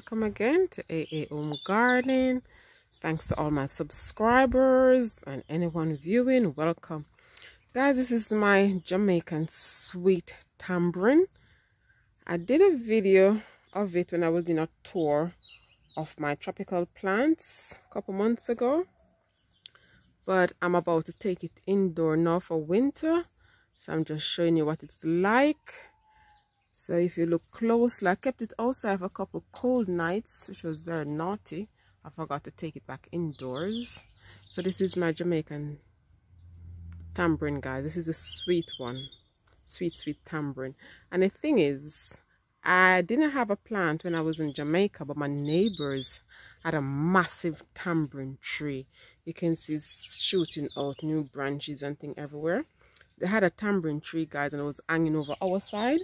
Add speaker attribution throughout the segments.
Speaker 1: welcome again to aa home garden. Thanks to all my subscribers and anyone viewing welcome. Guys this is my jamaican sweet tamarind. I did a video of it when i was in a tour of my tropical plants a couple months ago but i'm about to take it indoor now for winter so i'm just showing you what it's like so if you look closely i kept it outside for a couple cold nights which was very naughty. I forgot to take it back indoors. So this is my jamaican tamarind guys. This is a sweet one. Sweet sweet tamarind. And the thing is i didn't have a plant when i was in jamaica but my neighbors had a massive tamarind tree. You can see shooting out new branches and thing everywhere. They had a tamarind tree guys and it was hanging over our side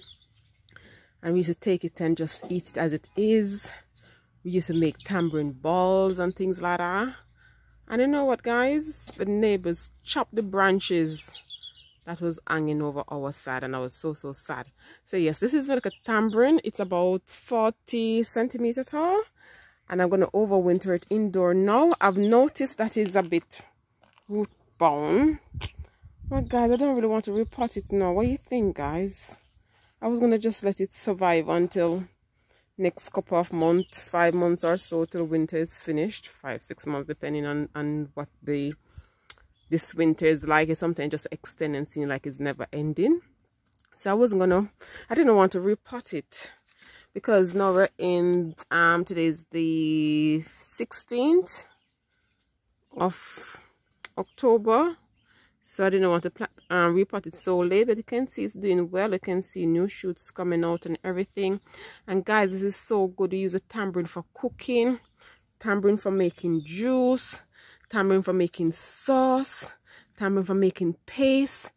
Speaker 1: and we used to take it and just eat it as it is. We used to make tamarind balls and things like that. And you know what guys? The neighbors chopped the branches. That was hanging over our side and i was so so sad. So yes this is like a tamarind. It's about 40 centimeter tall and i'm going to overwinter it indoor now. I've noticed that it's a bit root bound but guys i don't really want to repot it now. What do you think guys I was gonna just let it survive until next couple of months, five months or so till winter is finished, five, six months depending on, on what the this winter is like. It's something just extend and seem like it's never ending. So I wasn't gonna I didn't want to repot it because now we're in um today's the 16th of October so I didn't want to um, repot it so late but you can see it's doing well. You can see new shoots coming out and everything. And guys this is so good. To use a tamarind for cooking tamarind for making juice tamarind for making sauce tamarind for making paste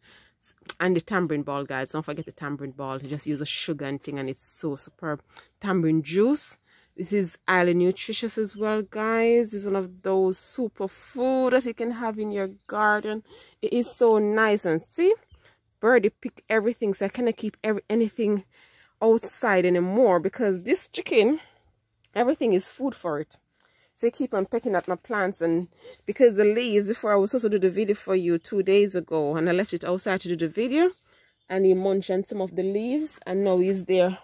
Speaker 1: and the tamarind ball guys. Don't forget the tamarind ball. You just use a sugar and thing and it's so superb. Tamarind juice this is highly nutritious as well, guys. It's one of those super food that you can have in your garden. It is so nice and see, birdie pick everything, so I cannot keep every anything outside anymore because this chicken, everything is food for it. So I keep on pecking at my plants and because the leaves, before I was supposed to do the video for you two days ago and I left it outside to do the video and he munched on some of the leaves and now he's there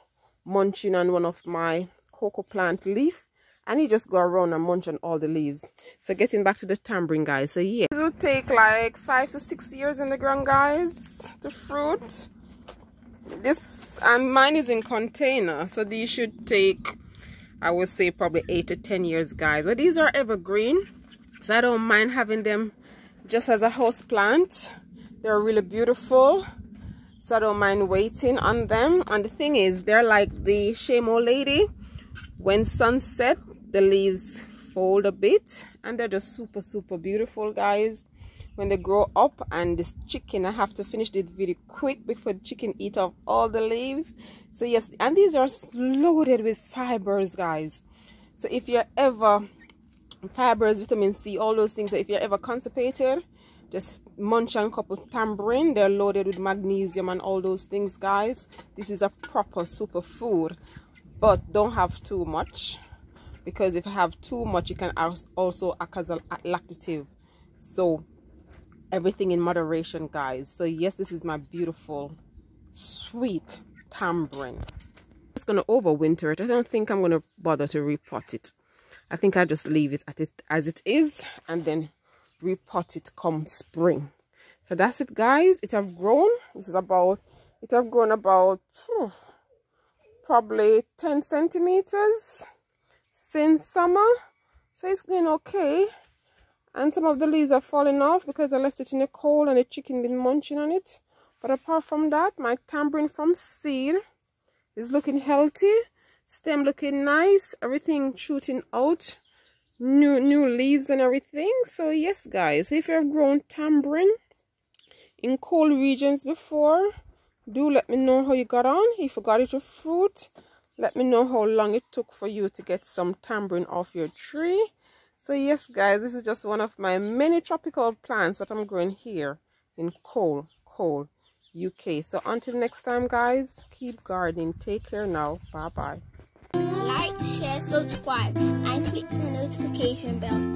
Speaker 1: munching on one of my cocoa plant leaf and you just go around and munch on all the leaves. So getting back to the tamarind guys. So yeah. This will take like five to six years in the ground guys. The fruit. This and mine is in container so these should take i would say probably eight to ten years guys. But these are evergreen so i don't mind having them just as a house plant. They're really beautiful so i don't mind waiting on them. And the thing is they're like the shame old lady when sunset the leaves fold a bit and they're just super super beautiful guys. When they grow up and this chicken i have to finish this video quick before the chicken eat off all the leaves. So yes and these are loaded with fibers guys. So if you're ever fibers vitamin c all those things so if you're ever constipated just munch on a couple tamarind. They're loaded with magnesium and all those things guys. This is a proper super food but don't have too much because if you have too much you can also act as a lactative so everything in moderation guys. So yes this is my beautiful sweet tamarind. Just gonna overwinter it. I don't think i'm gonna bother to repot it. I think i just leave it it as it is and then repot it come spring. So that's it guys. It have grown. This is about it have grown about probably 10 centimeters since summer. So it's going okay. And some of the leaves are falling off because I left it in the cold and the chicken been munching on it. But apart from that my tamarind from seed is looking healthy. Stem looking nice. Everything shooting out. New new leaves and everything. So yes guys if you have grown tamarind in cold regions before do let me know how you got on. If you got it with fruit. Let me know how long it took for you to get some tamarind off your tree. So yes guys this is just one of my many tropical plants that i'm growing here in Cole Cole uk so until next time guys keep gardening. Take care now. Bye bye like
Speaker 2: share, subscribe, and click the notification bell.